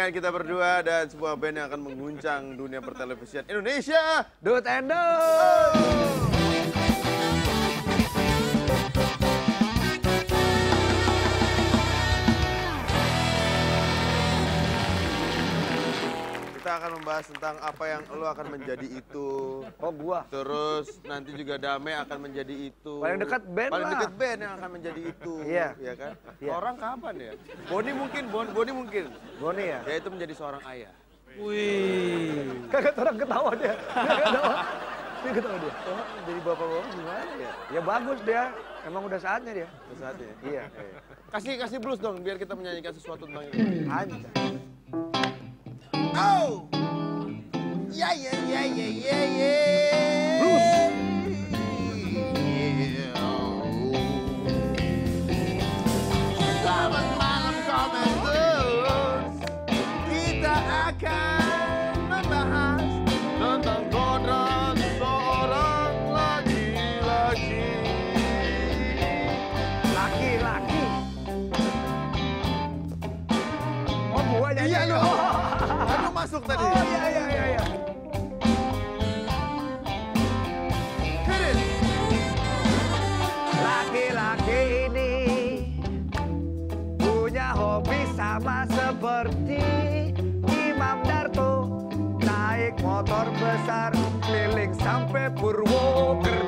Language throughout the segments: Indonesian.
Dengan kita berdua dan sebuah band yang akan mengguncang dunia pertelevisian Indonesia. Dut Endo. Kita akan membahas tentang apa yang lo akan menjadi itu. Oh gua. Terus nanti juga Dame akan menjadi itu. Paling dekat band Paling lah. dekat band yang akan menjadi itu. Iya. Iya kan? Iya. Orang kapan ya? Boni mungkin, Bon- Boni mungkin. Boni ya. Yaitu menjadi seorang ayah. Wih. Kagak orang ketawa dia. Dia ketawa. Dia ketawa dia. Oh, jadi bapak-bapak gimana ya? Ya bagus dia. Emang udah saatnya dia. Pada Saatnya. Iya. Kasih kasih blues dong biar kita menyanyikan sesuatu tentang itu. Anjay. Oh. Ya ya ya ya ya ya. Blues. Selamat malam komenters. Kita akan membahas tentang kodrat seorang laki-laki. Laki-laki. Oh gua nyanyi. Iya. Masuk tadi. oh iya iya iya iya. Laki-laki ini punya hobi sama seperti Imam Darto Naik motor besar keliling sampai Purwokerto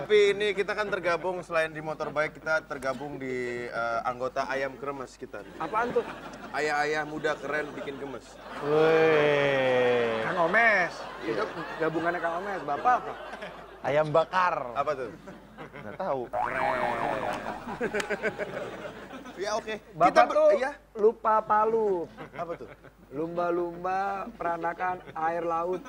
Tapi ini kita kan tergabung selain di motorbike kita tergabung di eh, anggota ayam kremes kita. Apaan tuh? Ayah-ayah muda keren bikin gemes. Wih, Kang Omes. Itu gabungannya Kang Omes. Bapak apa? ayam bakar. Apa tuh? Nggak tahu. Ya oke. Bapak ber- tuh iya. lupa palu. Apa tuh? Lumba-lumba peranakan air laut.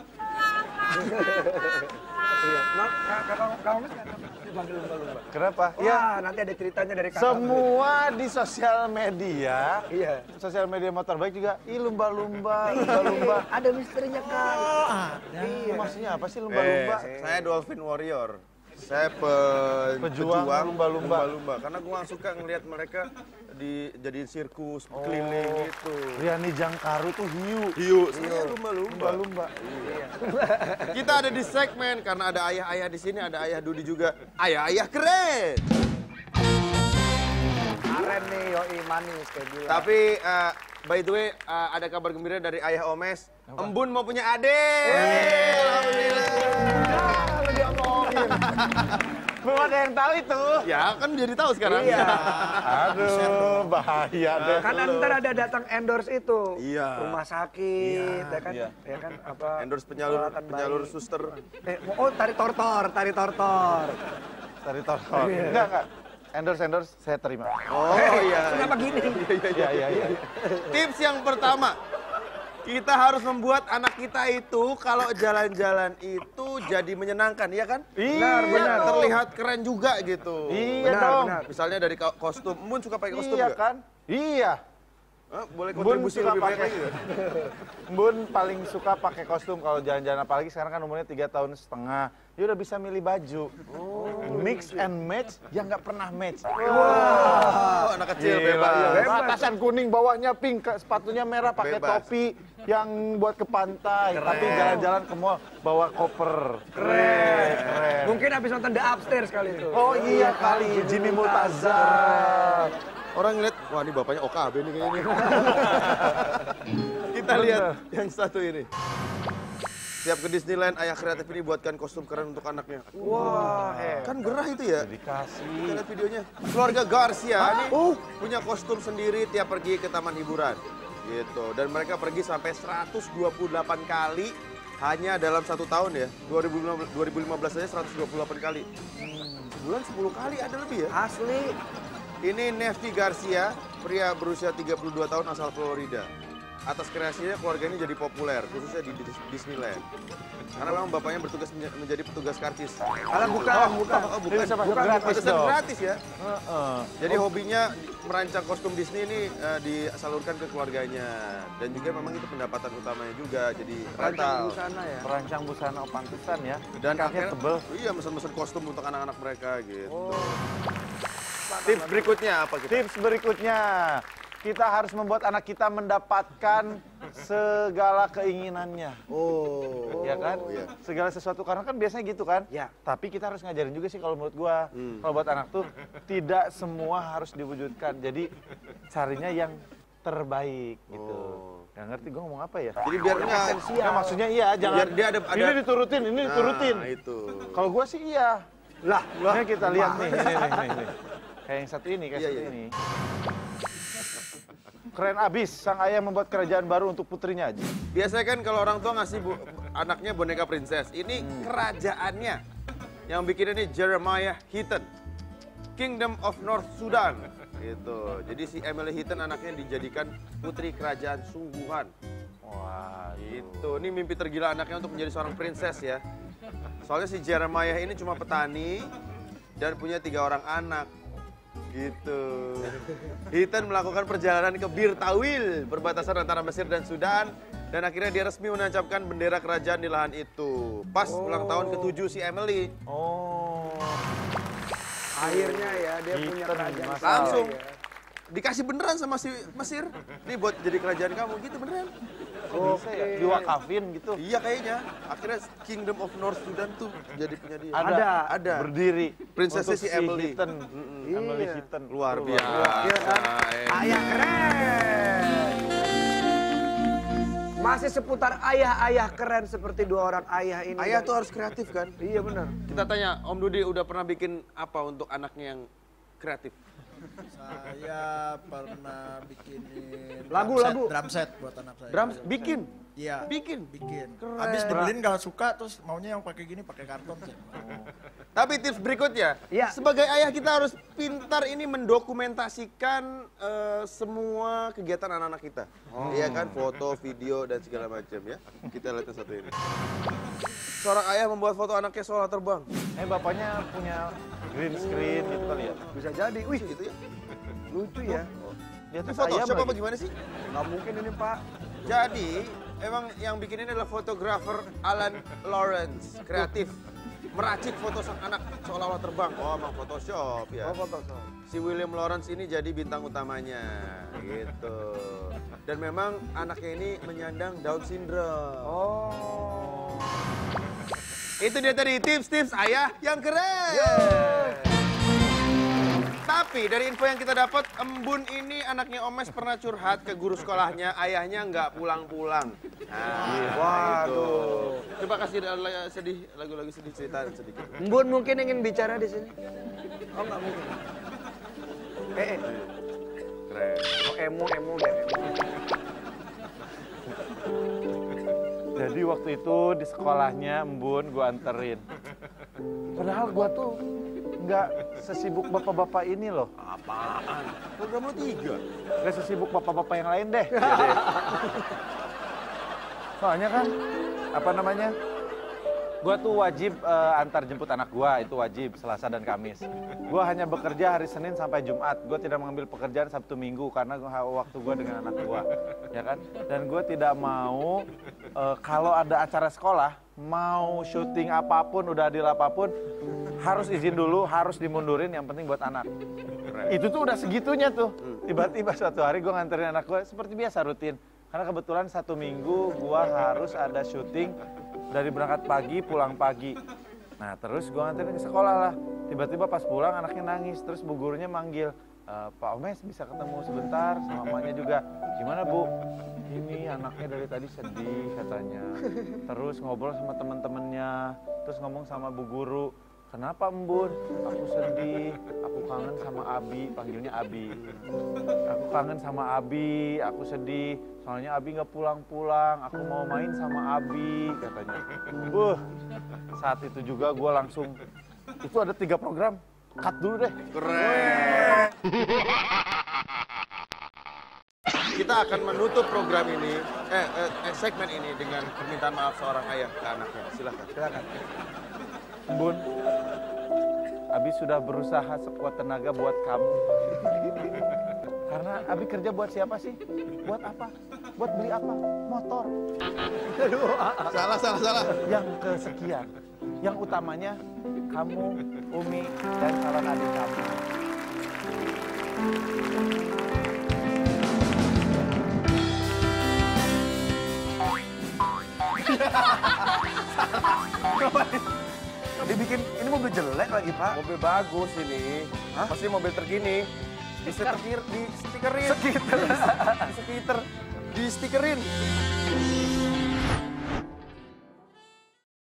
Kenapa? Wah, Ya, nanti ada ceritanya dari Kang semua di sosial media. Iya. sosial media motorbike juga, ih lumba-lumba, lumba-lumba. Ada misterinya Kang. Iya. Maksudnya apa sih Eh, lumba-lumba? saya Dolphin Warrior. Saya pe- Pejuang lumba-lumba. lumba-lumba. Karena gue suka ngelihat mereka di jadiin sirkus keliling gitu. Riani Jangkaru tuh hiu. Hiu, saya lumba-lumba. Lumba-lumba. Kita ada di segmen karena ada ayah-ayah di sini, ada ayah Dudi juga. Ayah-ayah keren. Karen nih, yoi manis kayak gila. Tapi eh, by the way eh, ada kabar gembira dari ayah Omes. Embun mau punya adik. Alhamdulillah. Belum ada yang tahu itu. Ya kan jadi tahu sekarang. Iya. Aduh, bahaya deh. Kan ntar ada datang endorse itu. Iya. Rumah sakit, ya kan? Iya. Ya kan apa? Endorse penyalur penyalur bayi. suster. Eh, oh tari tortor, tari tortor. Tari tortor. Enggak, enggak. Endorse, endorse, saya terima. Oh iya. Kenapa gini? Iya, iya, iya. Tips yang pertama, kita harus membuat anak kita itu kalau jalan-jalan itu jadi menyenangkan, ya kan? Benar, benar. Terlihat keren juga gitu. Iya Benar, dong. benar. Misalnya dari ko- kostum, Mun suka pakai kostum Iya nggak? kan? Iya. Hah, boleh Bun kontribusi lebih banyak nggak? Bun paling suka pakai kostum kalau jalan-jalan apalagi sekarang kan umurnya tiga tahun setengah. Dia udah bisa milih baju. Mix and match yang nggak pernah match. Oh, anak kecil Gila. bebas. Bebas. Atasan kuning, bawahnya pink, sepatunya merah, pakai topi yang buat ke pantai. Keren. Tapi jalan-jalan ke mall bawa koper. Keren. Keren. Mungkin habis nonton The Upstairs kali itu. Oh iya kali, Jimmy Multazar. Orang ngeliat, wah ini bapaknya OKB nih kayaknya. Kita lihat yang satu ini. Siap ke Disneyland, ayah kreatif ini buatkan kostum keren untuk anaknya. Wah, Kan gerah itu ya? dikasih. Kita lihat videonya. Keluarga Garcia ini punya kostum sendiri tiap pergi ke taman hiburan. Gitu. Dan mereka pergi sampai 128 kali Hanya dalam satu tahun ya, 2015, 2015 aja 128 kali. Sebulan 10 kali ada lebih ya. Asli. Ini Nefti Garcia, pria berusia 32 tahun asal Florida. Atas kreasinya keluarga ini jadi populer, khususnya di Dis- Disneyland. Karena memang bapaknya bertugas menja- menjadi petugas karcis. Alah bukan, bukan. Oh, Ini bukan. bisa Bukan, gratis dong. gratis ya. Heeh. Jadi hobinya merancang kostum Disney ini eh, disalurkan ke keluarganya. Dan juga memang itu pendapatan utamanya juga, jadi Rancang rental. busana ya. Perancang busana oh, pantesan ya. Dan akhirnya, tebel. iya mesen-mesen kostum untuk anak-anak mereka gitu. Oh. Tips berikutnya apa kita? Tips berikutnya, kita harus membuat anak kita mendapatkan segala keinginannya. Oh, ya kan? iya. Segala sesuatu karena kan biasanya gitu kan. Ya. Tapi kita harus ngajarin juga sih kalau menurut gua. Hmm. Kalau buat anak tuh tidak semua harus diwujudkan. Jadi carinya yang terbaik gitu. Oh. Gak ngerti gua ngomong apa ya? Jadi biar enggak Nah, maksudnya iya, jangan. Biar dia ada- ada- Ini diturutin, ini diturutin. Nah, itu. Kalau gua sih iya. Lah, lah. Ini kita lihat nih, ini nih, nih, nih. Kayak yang satu ini, kayak Iya, satu iya. ini. Keren abis, sang ayah membuat kerajaan baru untuk putrinya aja. Biasanya kan kalau orang tua ngasih bu- anaknya boneka princess, ini Hmm. kerajaannya. Yang bikin ini Jeremiah Heaton, Kingdom of North Sudan. Gitu. Jadi si Emily Heaton anaknya dijadikan putri kerajaan sungguhan. Wah, Gitu. Ini mimpi tergila anaknya untuk menjadi seorang princess ya. Soalnya si Jeremiah ini cuma petani dan punya tiga orang anak. Gitu. Hitan melakukan perjalanan ke Bir Tawil, perbatasan antara Mesir dan Sudan. Dan akhirnya dia resmi menancapkan bendera kerajaan di lahan itu. Pas ulang tahun ke-7 si Emily. Oh. Akhirnya ya dia punya Hitam, kerajaan. Langsung ya. dikasih beneran sama si Mesir. Nih buat jadi kerajaan kamu gitu beneran. Bisa ya? Diwakafin gitu. Iya kayaknya. Akhirnya Kingdom of North Sudan tuh jadi punya dia. Ada, Ada. berdiri. Prinsesnya Untuk si Emily. Hitton. Mm-mm. Emily Iya. Hitton. Luar Luar biasa. Iya kan? Ayah keren. Masih seputar ayah-ayah keren seperti dua orang ayah ini. Ayah tuh harus kreatif kan? Iya benar. Kita tanya, Om Dudi udah pernah bikin apa untuk anaknya yang kreatif? Saya pernah bikinin Lagu, drum set- lagu. drum set buat anak saya. Drum bikin? Iya. Bikin? Bikin. Keren. Habis dibeliin nggak suka terus maunya yang pakai gini pakai karton sih. Tapi tips berikutnya, Iya. sebagai ayah kita harus pintar ini mendokumentasikan eh, semua kegiatan anak-anak kita. Iya kan, foto, video, dan segala macam ya. Kita lihat yang satu ini. Seorang ayah membuat foto anaknya seolah terbang. Eh bapaknya punya green screen gitu kali ya. Bisa jadi. Wih, Gitu ya. lucu ya. Di Ini atas foto siapa apa gimana sih? Nggak mungkin ini Pak. Jadi, emang yang bikin ini adalah fotografer Alan Lawrence, kreatif. Meracik foto sang anak seolah-olah terbang. Oh, emang Photoshop ya. Oh, Photoshop. Si William Lawrence ini jadi bintang utamanya, gitu. Dan memang anaknya ini menyandang Down syndrome. Oh. Itu dia tadi tips-tips ayah yang keren. Tapi dari info yang kita dapat, Embun ini anaknya Omes pernah curhat ke guru sekolahnya, ayahnya nggak pulang-pulang. Nah, waduh. Coba kasih la- sedih lagu-lagu sedih cerita sedikit. Mbun mungkin ingin bicara di sini. Oh nggak mungkin. Eh, eh. Keren. Oh emo emo biar emo. Jadi waktu itu di sekolahnya Embun gua anterin. Padahal gua tuh nggak sesibuk bapak-bapak ini loh. Apaan? Program lo tiga. Nggak sesibuk bapak-bapak yang lain deh. Soalnya kan apa namanya? Gua tuh wajib eh, antar jemput anak gua itu wajib Selasa dan Kamis. Gua hanya bekerja hari Senin sampai Jumat. Gua tidak mengambil pekerjaan Sabtu Minggu karena gua, waktu gua dengan anak gua, ya kan? Dan gua tidak mau eh, kalau ada acara sekolah mau syuting apa pun udah adil apa pun harus izin dulu, harus dimundurin yang penting buat anak. Itu tuh udah segitunya tuh. Tiba-tiba suatu hari gue nganterin anak gue seperti biasa rutin. Karena kebetulan satu minggu gue harus ada syuting dari berangkat pagi pulang pagi. Nah terus gue nganterin ke sekolah lah. Tiba-tiba pas pulang anaknya nangis. Terus bu gurunya manggil, "E, Pak Omes bisa ketemu sebentar sama mamanya juga. Gimana bu? Ini anaknya dari tadi sedih katanya. Terus ngobrol sama temen-temennya. Terus ngomong sama bu guru Kenapa Embun? Aku sedih, aku kangen sama Abi, panggilnya Abi. Aku kangen sama Abi, aku sedih. Soalnya Abi nggak pulang-pulang, aku mau main sama Abi, katanya. Uh, saat itu juga gue langsung, itu ada tiga program, cut dulu deh. Keren. Kita akan menutup program ini, eh, eh, eh, segmen ini dengan permintaan maaf seorang ayah ke anaknya. Silahkan. Silahkan. Bun, Abi sudah berusaha sekuat tenaga buat kamu. Karena Abi kerja buat siapa sih? Buat apa? Buat beli apa? Motor. Salah, salah, salah. Yang kesekian. Yang utamanya kamu, Umi, dan calon adik kamu. Dibikin, ini mobil jelek lagi, Pak. Mobil bagus ini. Pasti mobil terkini. Di stiker, di stikerin. Sekitar. di sekitar. Di stikerin.